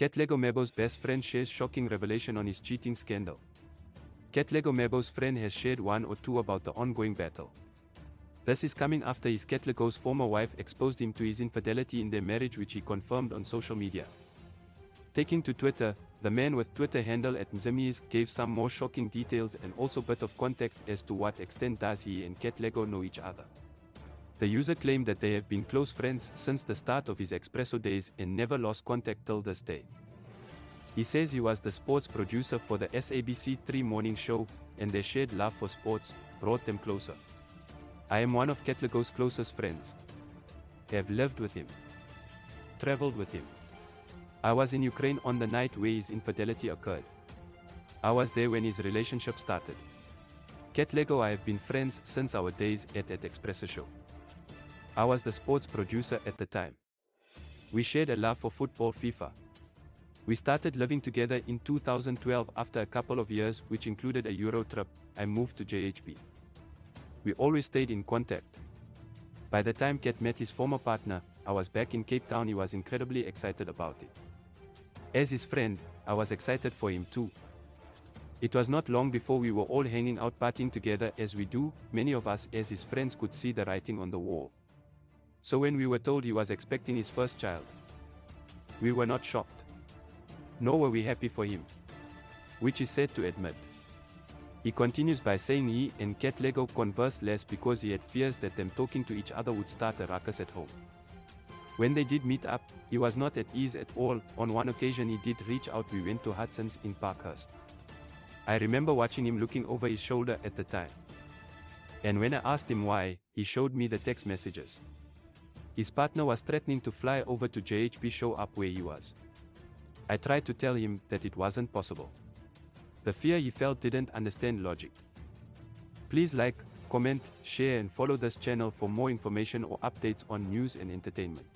Katlego Maboe's best friend shares shocking revelation on his cheating scandal. Katlego Maboe's friend has shared one or two about the ongoing battle. This is coming after his Katlego's former wife exposed him to his infidelity in their marriage which he confirmed on social media. Taking to Twitter, the man with Twitter handle at Mzimi's gave some more shocking details and also bit of context as to what extent does he and Katlego know each other. The user claimed that they have been close friends since the start of his Expresso days and never lost contact till this day. He says he was the sports producer for the SABC 3 morning show, and their shared love for sports brought them closer. I am one of Katlego's closest friends. Have lived with him. Traveled with him. I was in Ukraine on the night where his infidelity occurred. I was there when his relationship started. Katlego I have been friends since our days at that Expresso show. I was the sports producer at the time. We shared a love for football FIFA. We started living together in 2012 after a couple of years which included a Euro trip, I moved to JHB. We always stayed in contact. By the time Ket met his former partner, I was back in Cape Town he was incredibly excited about it. As his friend, I was excited for him too. It was not long before we were all hanging out partying together as we do, many of us as his friends could see the writing on the wall. So when we were told he was expecting his first child, we were not shocked. Nor were we happy for him. Which is sad to admit. He continues by saying he and Katlego conversed less because he had fears that them talking to each other would start a ruckus at home. When they did meet up, he was not at ease at all, on one occasion he did reach out we went to Hudson's in Parkhurst. I remember watching him looking over his shoulder at the time. And when I asked him why, he showed me the text messages. His partner was threatening to fly over to JHB show up where he was. I tried to tell him that it wasn't possible. The fear he felt didn't understand logic. Please like, comment, share and follow this channel for more information or updates on news and entertainment.